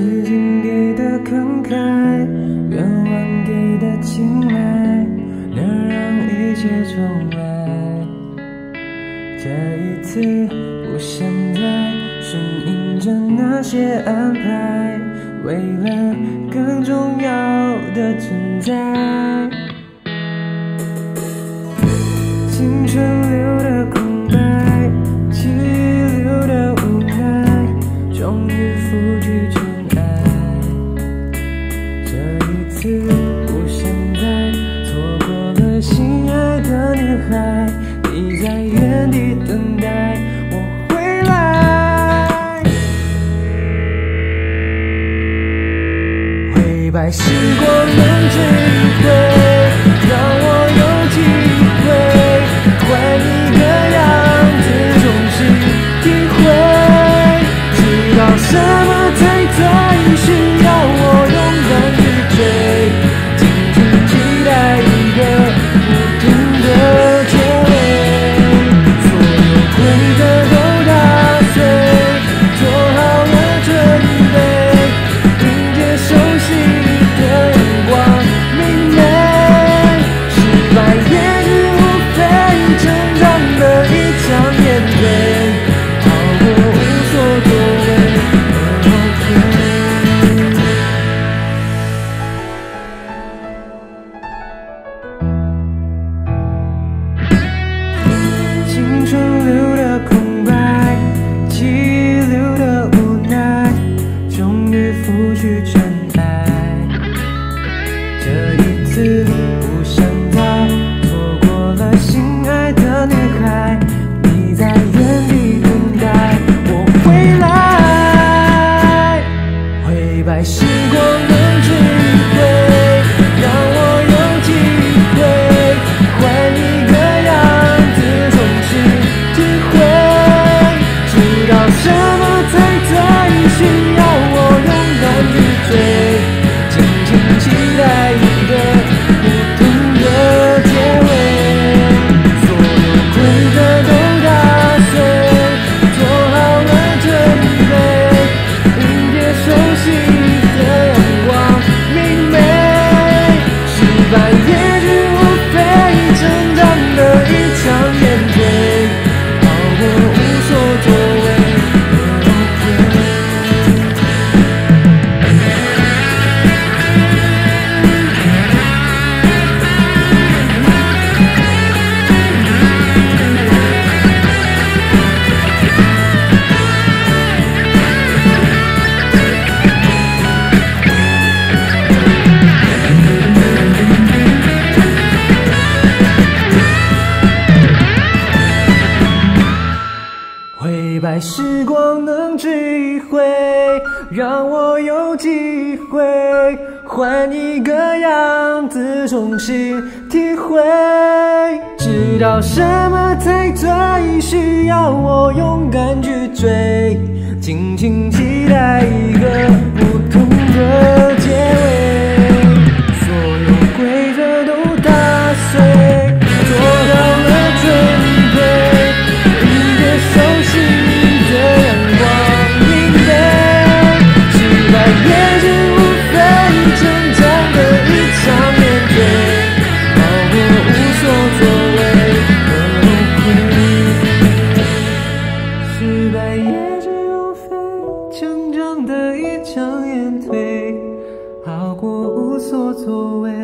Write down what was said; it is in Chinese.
时间给的慷慨，愿望给的青睐，能让一切重来。这一次，不想再顺应着那些安排，为了更重要的存在。在时光能追回不去承载这一次。我面对。时光能追回，让我有机会换一个样子重新体会。知道什么才最需要我勇敢去追，静静期待一个不。away.